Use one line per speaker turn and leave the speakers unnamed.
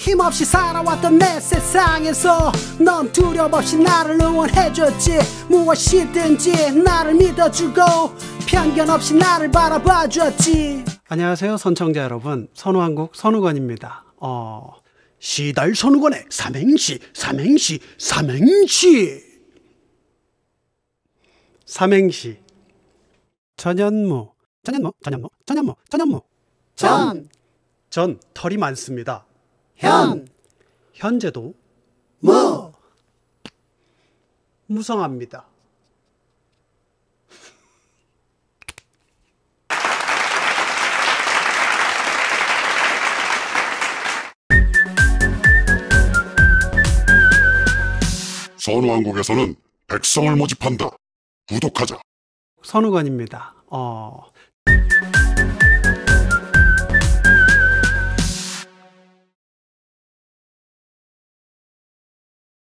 힘없이 살아왔던 내 세상에서 넌 두려움 없이 나를 응원해줬지. 무엇이든지 나를 믿어주고 편견 없이 나를 바라봐줬지. 안녕하세요 선청자 여러분. 선우한국 선우건입니다. 어, 시달 선우건의 삼행시 삼행시 삼행시. 삼행시. 전현무 전현무 전현무 전현무 전현무.
전,
전 털이 많습니다
현,
현재도
무,
무성합니다.
선우왕국에서는 백성을 모집한다. 구독하자.
선우건입니다. 어,